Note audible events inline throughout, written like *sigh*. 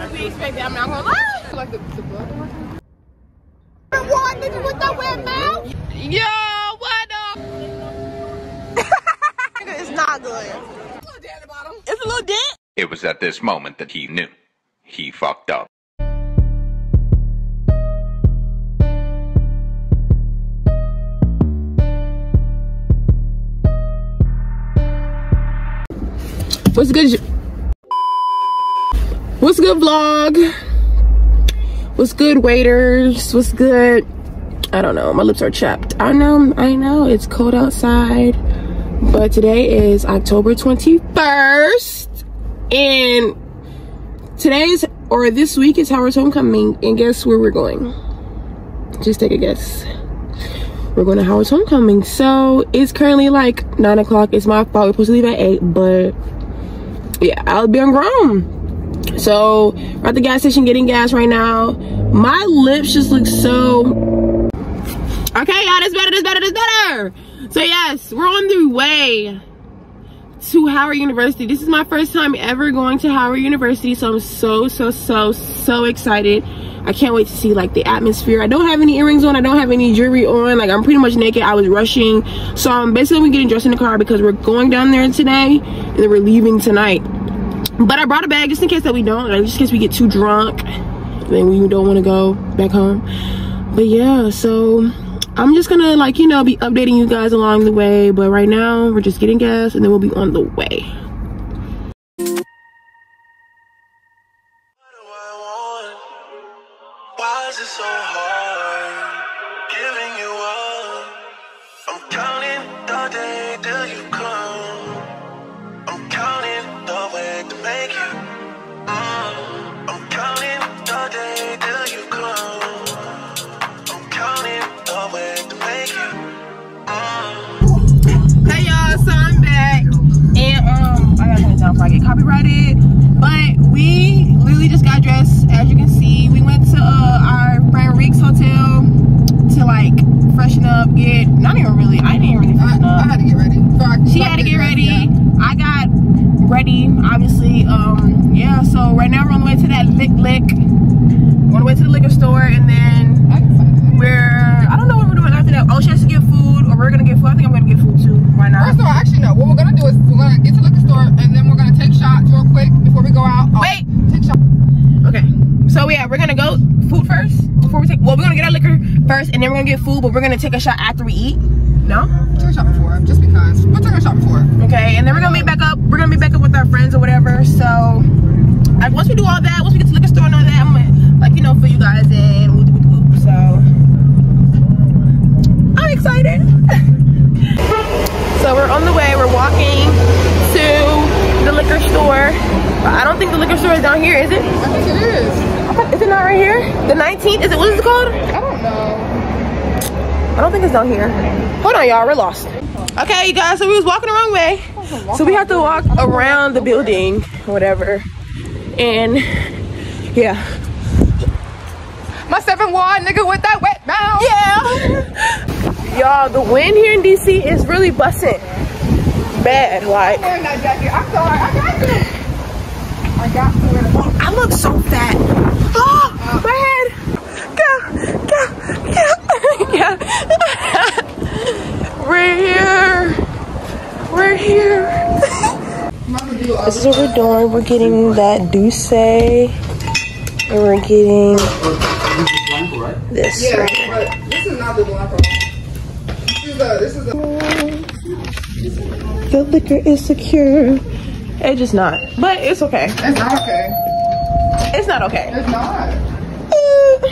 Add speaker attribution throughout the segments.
Speaker 1: what we expected. I'm not gonna lie.
Speaker 2: Like the, the blood.
Speaker 1: What nigga with the wet mouth? Yo, what up? it's not good. It's a little dent.
Speaker 3: It was at this moment that he knew. He fucked up.
Speaker 1: What's good? What's good, vlog? What's good, waiters? What's good? I don't know. My lips are chapped. I know. I know. It's cold outside. But today is October 21st. And today's, or this week is Howard's homecoming. And guess where we're going? Just take a guess. We're going to Howard's homecoming. So it's currently like 9 o'clock. It's my fault. We're supposed to leave at 8. But yeah, I'll be on ground. So we're at the gas station getting gas right now. My lips just look so okay, y'all. That's better, that's better, that's better. So yes, we're on the way to Howard University. This is my first time ever going to Howard University, so I'm so, so, so, so excited. I can't wait to see like the atmosphere. I don't have any earrings on. I don't have any jewelry on. Like I'm pretty much naked. I was rushing. So I'm basically getting dressed in the car because we're going down there today and then we're leaving tonight. But I brought a bag just in case that we don't, like, just in case we get too drunk. Then we don't want to go back home. But yeah, so I'm just gonna like, you know, be updating you guys along the way. But right now we're just getting gas and then we'll be on the way. I it before I get copyrighted. But we literally just got dressed, as you can see. We went to uh, our friend Reek's hotel to like freshen up, get not even really, I didn't even really
Speaker 2: I,
Speaker 1: freshen up.
Speaker 2: I had to get ready. So I,
Speaker 1: she
Speaker 2: I
Speaker 1: had to get ready.
Speaker 2: yeah.
Speaker 1: I got ready, obviously. Um, yeah, so right now we're on the way to that lick lick. We're on the way to the liquor store and then
Speaker 2: I can say that.
Speaker 1: we're I don't know what we're doing after that. Oh, she has to get food or we're gonna get food. I think I'm gonna get food too. Why not?
Speaker 2: First of all, actually, no. What we're gonna do is we're gonna get to the liquor store and then we're gonna take shots real quick before we go out. Oh,
Speaker 1: Wait.
Speaker 2: Take shots.
Speaker 1: Okay. So yeah, we're gonna go food first before we take. Well, we're gonna get our liquor first, and then we're gonna get food. But we're gonna take a shot after we eat. No.
Speaker 2: Take a shot before, just because. We'll take a shot before.
Speaker 1: Okay. And then we're gonna meet back up. We're gonna meet back up with our friends or whatever. So, like once we do all that, once we get to the liquor store and all that, I'm gonna like you know for you guys in. Whoop, whoop, whoop. So, I'm excited. so we're on the way. We're walking to the liquor store. But I don't think the liquor store is down here, is it?
Speaker 2: I think it is.
Speaker 1: Is it not right here? The 19th? Is it, what is it called?
Speaker 2: I don't know.
Speaker 1: I don't think it's down here. Hold on, y'all, we're lost. Okay, you guys, so we was walking the wrong way. So we have to walk around the building, whatever. And, yeah.
Speaker 2: My seven wide nigga with that wet mouth.
Speaker 1: Yeah. y'all, the wind here in DC is really busting. Bad, like.
Speaker 2: Wearing that jacket. I'm sorry. I got you. I got you.
Speaker 1: I look so fat. Oh, my head. Go, go, *laughs* yeah. *laughs* We're here. We're here.
Speaker 2: I'm about to do a
Speaker 1: This is what we're doing. We're getting that Douce. And we're getting this.
Speaker 2: Yeah,
Speaker 1: right
Speaker 2: but this is not the black one. This is the, this is the,
Speaker 1: The liquor is secure. It's just not. But it's okay.
Speaker 2: it's not okay.
Speaker 1: It's not okay.
Speaker 2: It's not.
Speaker 1: Uh,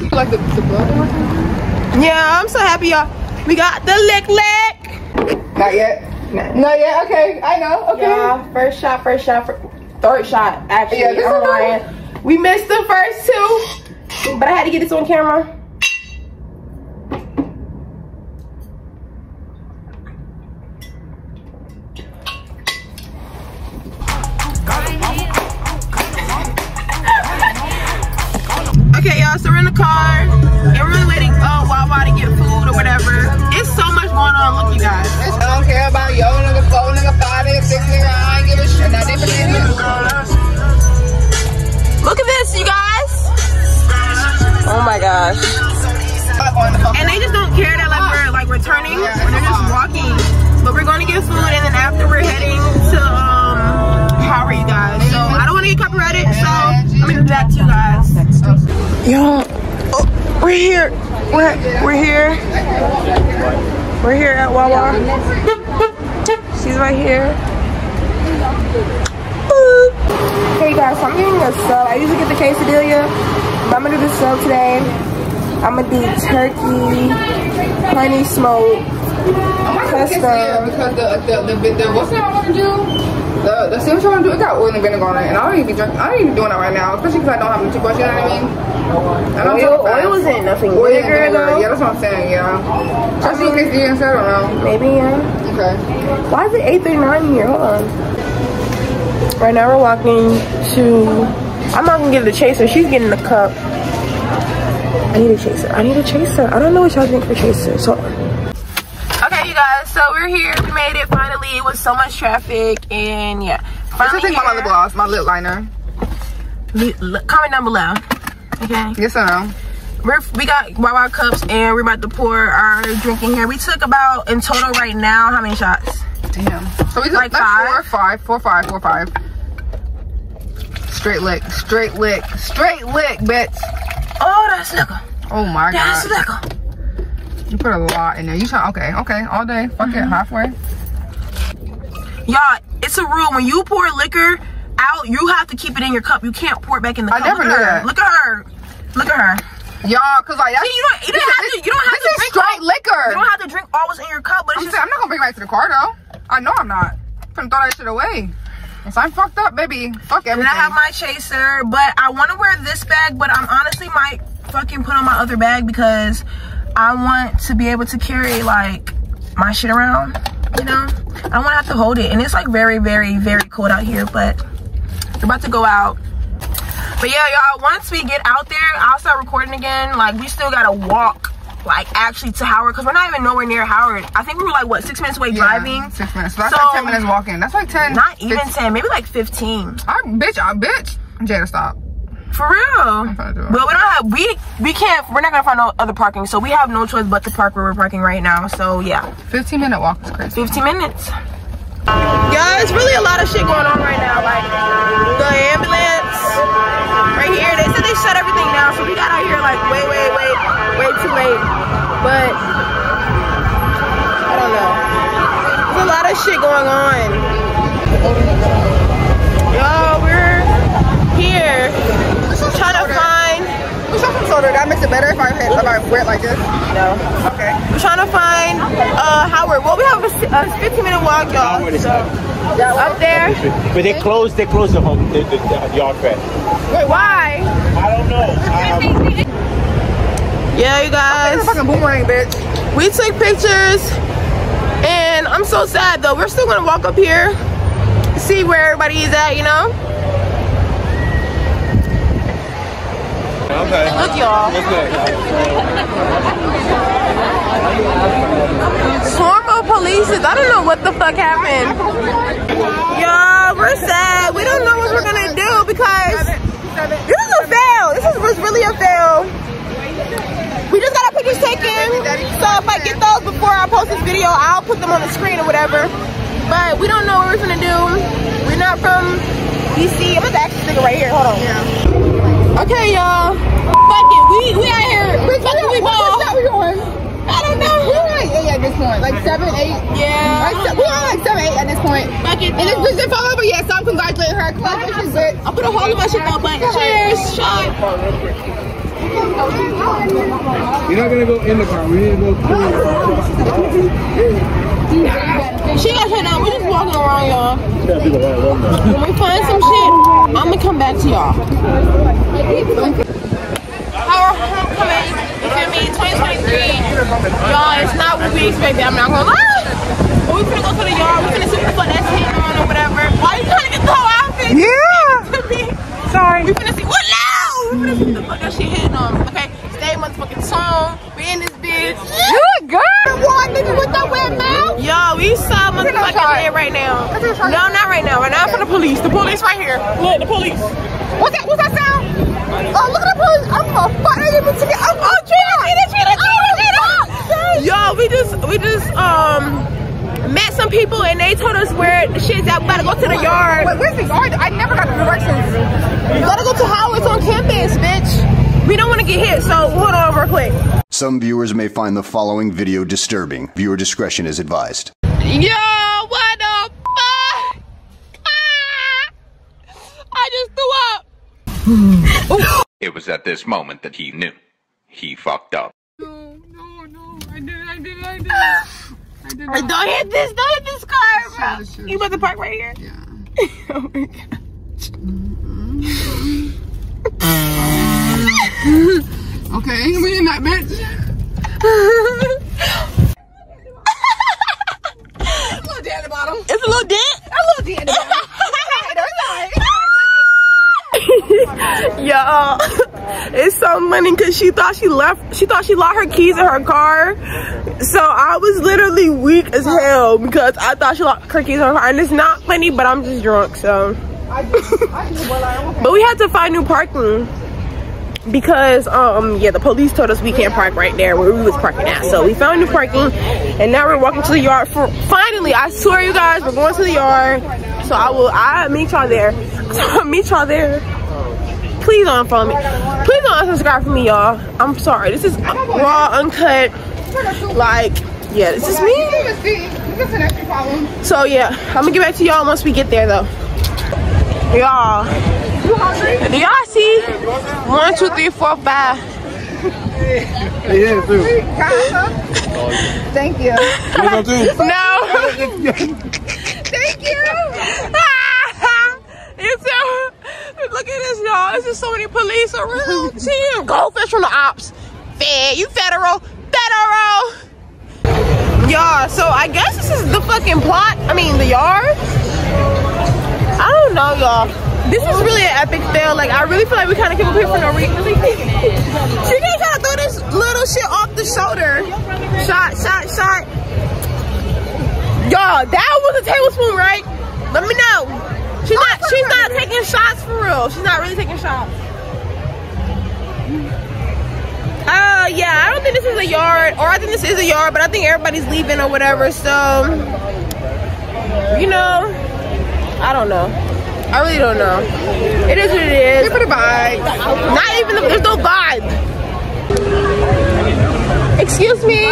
Speaker 2: You like the, the blood?
Speaker 1: Yeah, I'm so happy, y'all. We got the lick lick.
Speaker 2: Not yet. Not yet. Okay, I know. Okay.
Speaker 1: Yeah, first shot, first shot, fir- third shot. Actually,
Speaker 2: Yeah, this
Speaker 1: I'm
Speaker 2: is
Speaker 1: lying. We missed the first two, but I had to get this on camera. We're, we're here. We're here at Wawa. She's right here. Boop. Hey guys, so I'm getting a sub. I usually get the quesadilla, but I'm gonna do the sub today. I'm gonna do turkey, honey smoke, custom.
Speaker 2: because the the, the, the what's that I want to do? The the sandwich I want to do it got oil and vinegar on it, and I don't even drink. I don't even doing that right now, especially because I don't have a toothbrush. You know what I mean? And I'm
Speaker 1: Oil, oil isn't nothing
Speaker 2: Oil
Speaker 1: vinegar though.
Speaker 2: Yeah, that's what I'm saying. Yeah. I see quesadilla instead. I don't know.
Speaker 1: Maybe yeah.
Speaker 2: Okay.
Speaker 1: Why is it 839 here? Hold on. Right now we're walking to. I'm not gonna give the chaser. She's getting the cup. I need a chaser. I need a chaser. I don't know what y'all think for chasers. So. Okay, you guys. So we're here. We made it finally. It was so much traffic, and yeah. Finally
Speaker 2: just take my lip gloss, my lip liner.
Speaker 1: Comment down below. Okay.
Speaker 2: Yes or no?
Speaker 1: We're, we got Wawa cups, and we're about to pour our drink in here. We took about in total right now. How many shots?
Speaker 2: Damn. So we took
Speaker 1: Like five?
Speaker 2: four, five, four, five, four, five. Straight lick, straight lick, straight lick, bitch.
Speaker 1: Oh, that's liquor.
Speaker 2: Oh my god.
Speaker 1: That's
Speaker 2: god.
Speaker 1: liquor.
Speaker 2: You put a lot in there. You try okay, okay, all day. Fuck
Speaker 1: Mm-hmm.
Speaker 2: it, halfway.
Speaker 1: Y'all, it's a rule. When you pour liquor out, you have to keep it in your cup. You can't pour it back in the
Speaker 2: I
Speaker 1: cup.
Speaker 2: never
Speaker 1: Look at her. Look at her. Look at her.
Speaker 2: Y'all, cause like that's
Speaker 1: See, you don't- you don't have to- you don't have
Speaker 2: this
Speaker 1: to
Speaker 2: is
Speaker 1: drink
Speaker 2: straight
Speaker 1: all-
Speaker 2: liquor.
Speaker 1: You don't have to drink all what's in your cup, but
Speaker 2: I'm,
Speaker 1: just
Speaker 2: saying, I'm not gonna bring it back to the car though. I know I'm not. Finna throw that shit away. So I'm fucked up, baby. Fuck everything. And.
Speaker 1: I have my chaser, but I want to wear this bag, but I'm honestly might fucking put on my other bag because I want to be able to carry like my shit around, you know? I don't want to have to hold it. And it's like very, very, very cold out here, but we're about to go out. But yeah, y'all, once we get out there, I'll start recording again. Like, we still gotta walk, like, actually to Howard, because we're not even nowhere near Howard. I think we were like, what, six minutes away
Speaker 2: Yeah,
Speaker 1: driving?
Speaker 2: Six minutes. So that's
Speaker 1: So-
Speaker 2: like ten minutes walking. That's like ten.
Speaker 1: Not even 10, maybe like 15.
Speaker 2: I bitch, I bitch. I'm Jada, stop.
Speaker 1: For real.
Speaker 2: gonna do it.
Speaker 1: But we don't have we we can't we're not gonna find no other parking, so we have no choice but to park where we're parking right now. So yeah.
Speaker 2: 15 minute walk is crazy.
Speaker 1: 15 minutes. Yeah, it's really a lot of shit going on right now. Like the ambulance right here. They said they shut everything down, so we got out here like way, way, way, way too late. But I don't know. There's a lot of shit going on. Yo, we're here trying to find
Speaker 2: We saw some soda. That makes it better if I hit, if I wear it like this.
Speaker 1: no.
Speaker 2: Okay.
Speaker 1: We're trying to find uh Howard. Well, we have a, a 15 minute walk, y'all. So, up there.
Speaker 4: But they closed. They closed the home, the, the, the yard fair.
Speaker 1: Why?
Speaker 4: I don't know. Um,
Speaker 1: Yeah, you
Speaker 2: It's a
Speaker 1: guys.
Speaker 2: fucking boomerang, bitch.
Speaker 1: We took pictures, and I'm so sad though. We're still gonna walk up here, see where everybody is at. You know.
Speaker 4: Okay.
Speaker 1: Look, y'all. Swarm of police. I don't know what the fuck happened. Y'all, we're sad. We don't know what we're gonna do because this is a fail. This is was really a fail. We just got our pictures taken. So if I get those before I post this video, I'll put them on the screen or whatever. But we don't know what we're gonna do. We're not from DC. I'm gonna actually stick it right here. Hold on. Okay, y'all. Fuck it. We we out here. We're fucking we ball.
Speaker 2: Where we going?
Speaker 1: I don't know.
Speaker 2: We're like eight at this point. Like seven, eight.
Speaker 1: Yeah.
Speaker 2: Like, se- we're on like seven, eight at this point.
Speaker 1: Fuck it.
Speaker 2: And this bitch didn't fall over yet, so I'm congratulating her. Congratulations, bitch.
Speaker 1: I'll put a hole in my shit though, but cheers, shot.
Speaker 5: You're not gonna go in the car. We need to go through.
Speaker 1: She got shut down. We're just walking around, y'all. When we find some shit, I'm gonna come back to y'all. Our homecoming, you feel me? 2023. Y'all, it's not what we expected. I'm not gonna lie. But we finna go to the yard. We finna see what that's hitting on or whatever. Why you trying to get the whole outfit?
Speaker 2: Yeah. *laughs*
Speaker 1: Sorry. We finna see what now? We finna see what the fuck that shit hitting on. Okay, stay motherfucking song. We in this bitch.
Speaker 2: You a girl, boy, nigga, with that wet mouth.
Speaker 1: Yo, we saw motherfucking right now.
Speaker 2: Let's.
Speaker 1: No, not right now. Right now for the police. The police right here. Look, the police.
Speaker 2: What's that? What's that sound? Oh, look at that police. I'm a fuck. I didn't even see it. I'm a
Speaker 1: Yo, we just we just um met some people and they told us where the shit's at. We gotta go to the yard.
Speaker 2: Wait, where's the yard? I never got the directions.
Speaker 1: We gotta go to Howard's on campus, bitch. We don't want to get hit. So hold on real quick.
Speaker 6: Some viewers may find the following video disturbing. Viewer discretion is advised.
Speaker 1: Yo, what the fuck? Ah! I just. *laughs*
Speaker 3: It was at this moment that he knew. He fucked up.
Speaker 2: No, no, no. I did it, I did it, I did it. I did
Speaker 1: Hey,
Speaker 2: not.
Speaker 1: Don't hit this, don't hit this car, bro.
Speaker 2: Sure, sure,
Speaker 1: You about to park right here?
Speaker 2: Yeah. *laughs*
Speaker 1: oh my god. *laughs*
Speaker 2: Okay, we in that bitch. it's a little dent at the bottom.
Speaker 1: It's a little dent.
Speaker 2: A little dent at the bottom. *laughs*
Speaker 1: Yo, it's so funny because she thought she left. She thought she locked her keys in her car. So I was literally weak as hell because I thought she locked her keys in her car, and it's not funny, but I'm just drunk. So, *laughs* but we had to find new parking because um yeah the police told us we can't park right there where we was parking at so we found new parking and now we're walking to the yard for finally i swear you guys we're going to the yard so i will i meet y'all there so *laughs* i'll meet y'all there please don't follow me please don't unsubscribe for me y'all i'm sorry this is raw uncut like yeah this is me so yeah i'm gonna get back to y'all once we get there though y'all do y'all see one two three four five
Speaker 5: Yeah, too.
Speaker 2: Thank you.
Speaker 5: You go too.
Speaker 1: no *laughs*
Speaker 2: Thank you. *laughs*
Speaker 1: you too look at this y'all. There's just so many police around. *laughs* Chill goldfish from the ops. Fed. You federal. Federal. Y'all so i guess this is the fucking plot. I mean the yard. I don't know y'all. This is really an epic fail. Like i really feel like we kind of came up here for no reason. She did try to throw this little shit off the shoulder. Shot shot shot. Y'all that was a tablespoon right? Let me know she's not she's not taking shots for real. She's not really taking shots. Uh yeah i don't think this is a yard or i think this is a yard but i think everybody's leaving or whatever so you know i don't know. I really don't know. It is what it is.
Speaker 2: For the vibe.
Speaker 1: not even the, there's no vibe. Excuse me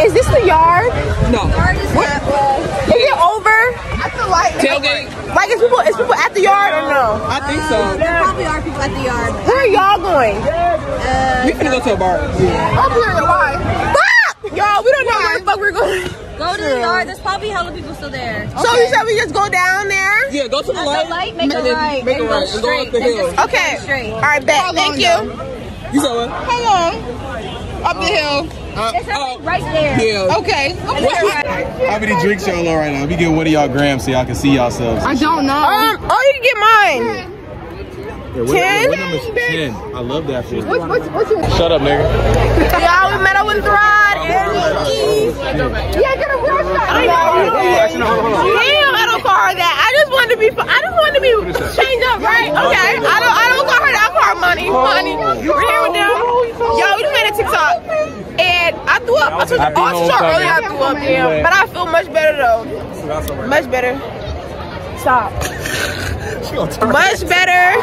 Speaker 1: is this the yard?
Speaker 7: No.
Speaker 1: is it over
Speaker 2: I feel like
Speaker 7: Tailgate?
Speaker 1: like is people is people at the yard or no
Speaker 7: I think so.
Speaker 8: There probably are people at the yard.
Speaker 1: where are y'all going uh,
Speaker 7: We finna go to a bar.
Speaker 2: I'm here. Why?
Speaker 1: Fuck! Y'all, we don't know where the fuck we're going.
Speaker 8: Go to the yard. There's probably hella people still there.
Speaker 1: So you said we just go down there?
Speaker 7: Yeah, go to the
Speaker 8: At
Speaker 7: light.
Speaker 8: the light, make a
Speaker 7: and then
Speaker 8: right.
Speaker 7: Make a
Speaker 8: and go
Speaker 7: right. And go up the hill.
Speaker 8: just
Speaker 1: Okay.
Speaker 8: Straight.
Speaker 1: All right, bet. Thank you.
Speaker 7: You saw what?
Speaker 2: How long? Up the oh. hill.
Speaker 7: Uh,
Speaker 8: It's
Speaker 7: oh,
Speaker 8: right there.
Speaker 7: yeah.
Speaker 2: Okay.
Speaker 5: How many drinks y'all on right now? Let me get one of y'all grams so y'all can see yourselves.
Speaker 2: I don't know.
Speaker 1: Um, oh, you can get mine. Ten?
Speaker 5: Ten. I love that shit.
Speaker 2: What's, what's, what's your...
Speaker 5: Shut up, nigga.
Speaker 1: Y'all, we met up with Throd and Nikki.
Speaker 2: Yeah, get a brush
Speaker 1: I know. Damn, I don't call her that. I just wanted to be. I just wanted to be change up, right? Okay. I don't. I don't call her call her money. Money. We're here with them. Yo, we just made a TikTok, and I threw up. I. Oh, I told earlier I threw up. Damn. But I feel much better though. Much better. Stop. *laughs* Much better.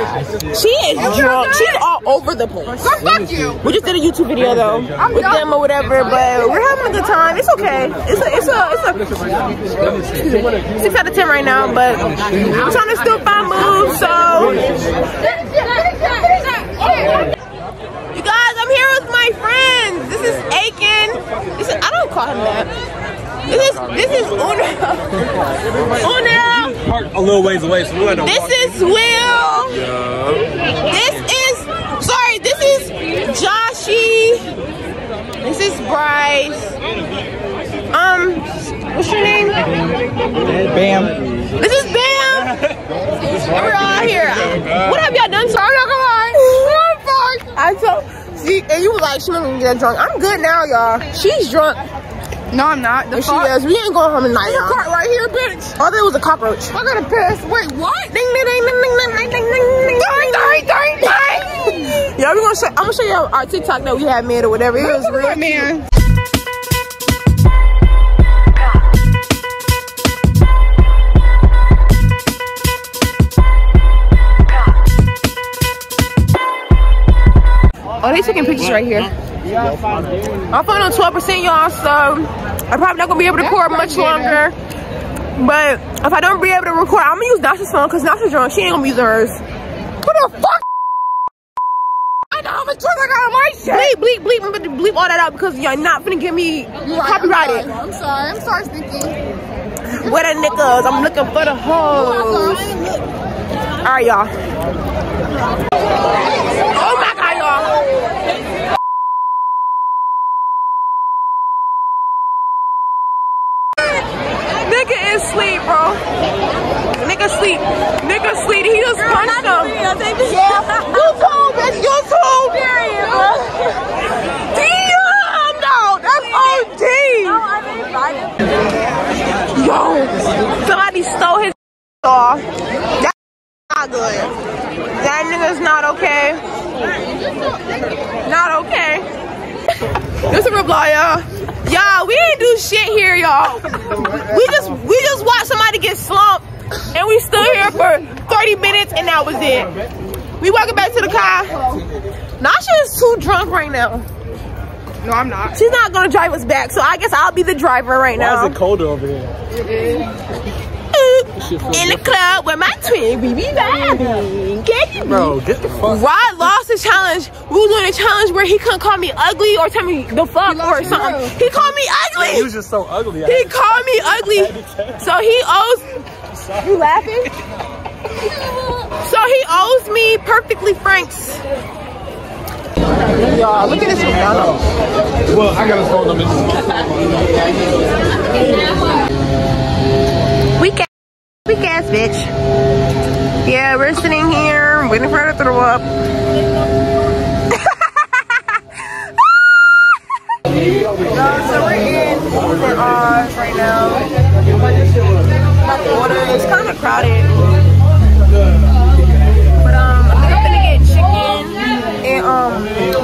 Speaker 1: She is drunk. She's all over the place.
Speaker 2: Go fuck you.
Speaker 1: We just did a YouTube video though with them or whatever, but we're having a good time. It's okay. It's a it's a it's a six out of ten right now, but I'm trying to still find moves. So you guys, I'm here with my friends. This is Aiken. This is I don't call him that. This is this is Una. *laughs* Una.
Speaker 5: Park a little ways away, so we let them
Speaker 1: This is Will. This is sorry. This is Joshy. This is Bryce. Um, what's your name?
Speaker 7: Bam.
Speaker 1: This is Bam. And *laughs* we're all here. What have y'all done? So I'm not gonna lie. I told. See, and you was like, she wasn't gonna get drunk. I'm good now, y'all. She's drunk.
Speaker 2: No, I'm not. The
Speaker 1: she is. We ain't going home tonight,
Speaker 2: There's a cart right here, bitch.
Speaker 1: Oh, there was a cockroach.
Speaker 2: I got a piss. Wait, what?
Speaker 1: Ding ding ding ding ding ding ding ding ding ding ding ding ding. Yeah, we gonna show. I'm gonna show you our TikTok that we had made or whatever. It was real
Speaker 2: man.
Speaker 1: Oh, they taking pictures right here. I'm phone on 12%, y'all, so I'm probably not gonna be able to record much longer. But if I don't be able to record, I'm gonna use Nasha's phone because Nasha's drunk. She ain't gonna use hers. What the fuck? I know how much drunk I got on my shit. Bleep, bleep, bleep, bleep, bleep all that out because you're not finna get me copyrighted.
Speaker 2: I'm sorry. I'm sorry, Stinky.
Speaker 1: Where the niggas? I'm looking for the hoes. All right, y'all. Oh my god, y'all. Nigga is sleep, bro. Nigga sleep. Nigga sleep. He just punched him. Yeah. YouTube. YouTube. Damn, no. That's OD. Yo, somebody stole his off. That's not good. That nigga's not okay. Not okay. This is a reply, y'all. Y'all, we ain't do shit here, y'all. We just we just watched somebody get slumped, and we stood here for 30 minutes, and that was it. We walking back to the car. Nasha is too drunk right now.
Speaker 2: No, I'm not.
Speaker 1: She's not gonna drive us back, so I guess I'll be the driver right now.
Speaker 7: Why is it colder over here?
Speaker 1: In the club with my twin, BB vibing. Get
Speaker 7: Bro, get the fuck.
Speaker 1: Rod lost the challenge. We was doing a challenge where he couldn't call me ugly or tell me the fuck or something.
Speaker 2: girl.
Speaker 1: He called me ugly.
Speaker 7: He was just so ugly.
Speaker 1: He called me ugly. *laughs* So he owes. You laughing? So he owes me perfectly franks. Y'all, look at this McDonald's.
Speaker 5: Well, I got a phone number.
Speaker 1: Weak ass, weak ass bitch. Yeah, we're sitting here waiting for her to throw up. *laughs* Y'all, so we're in St. Oz right now. Got the water. It's kind of crowded.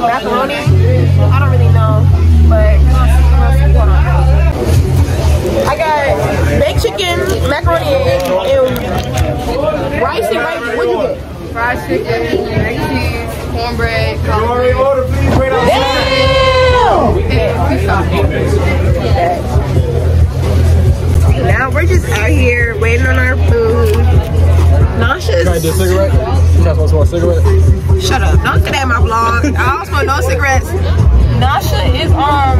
Speaker 1: Macaroni. I don't really know, but we're gonna see- we're gonna see what happens. I got baked chicken, macaroni, and, and rice and gravy. What'd you get?
Speaker 2: Fried chicken, mac and cheese, cornbread,
Speaker 5: Already ordered, please wait outside.
Speaker 1: Now we're just out here waiting on our food. Nauseous.
Speaker 7: Can I get a cigarette? You guys want to smoke a cigarette?
Speaker 1: Shut up. Don't say that in my vlog. I don't smoke no cigarettes. Nasha is um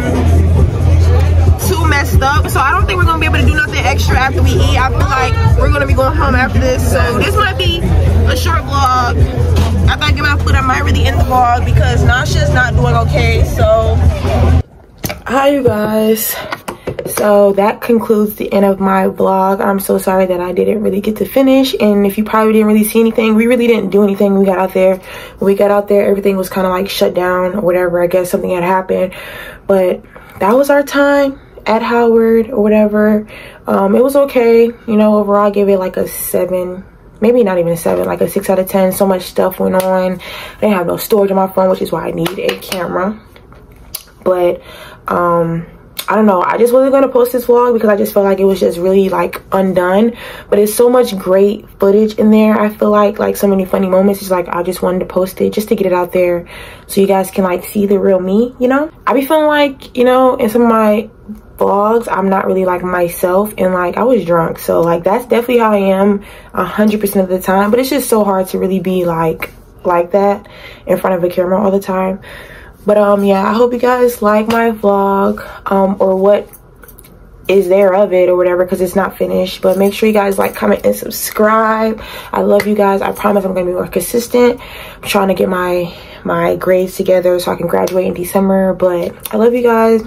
Speaker 1: too messed up. So I don't think we're gonna be able to do nothing extra after we eat. I feel like we're gonna be going home after this. So this might be a short vlog. After I get my food, I might really end the vlog because Nasha's not doing okay. So hi you guys. So that concludes the end of my vlog. I'm so sorry that I didn't really get to finish. And if you probably didn't really see anything, we really didn't do anything. We got out there. When we got out there, everything was kind of like shut down or whatever. I guess something had happened. But that was our time at Howard or whatever. Um, it was okay. You know, overall I gave it like a seven maybe not even a seven like a six out of ten so much stuff went on i didn't have no storage on my phone which is why i need a camera but um I don't know. I just wasn't gonna post this vlog because I just felt like it was just really like undone. But it's so much great footage in there. I feel like like so many funny moments. It's like I just wanted to post it just to get it out there so you guys can like see the real me. You know, I be feeling like you know in some of my vlogs I'm not really like myself and like I was drunk. So like that's definitely how I am a hundred percent of the time. But it's just so hard to really be like like that in front of a camera all the time but um yeah i hope you guys like my vlog um or what is there of it or whatever because it's not finished. But make sure you guys like comment and subscribe. I love you guys. I promise i'm gonna be more consistent. I'm trying to get my my grades together so i can graduate in december. But i love you guys